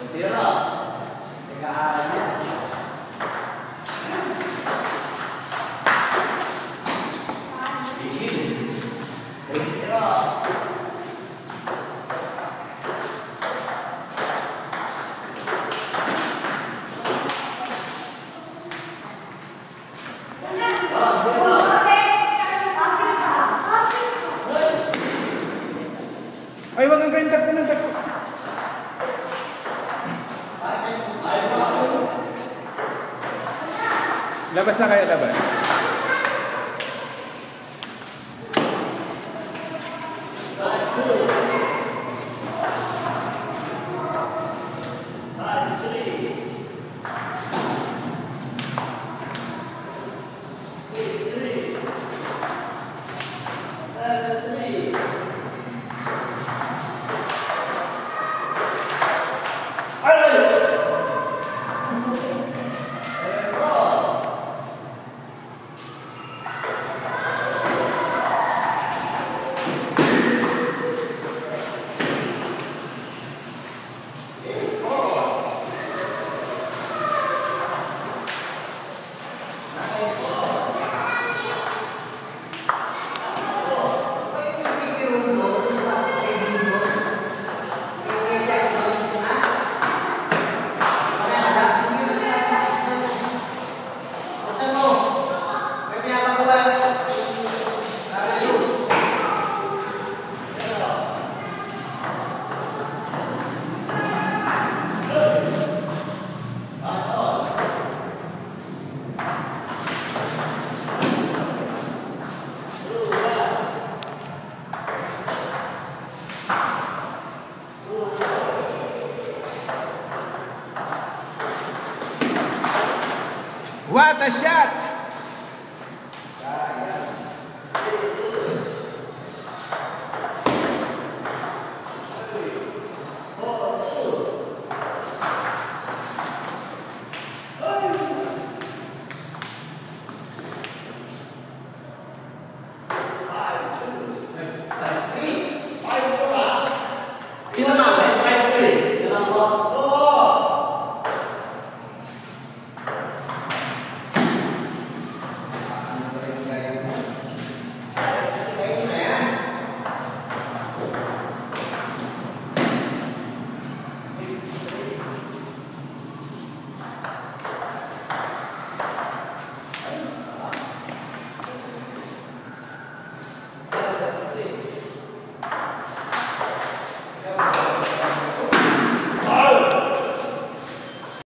Betul. Enggak ada. Ayo, ngapain takut. Labas na kayo, labas. Ватащат!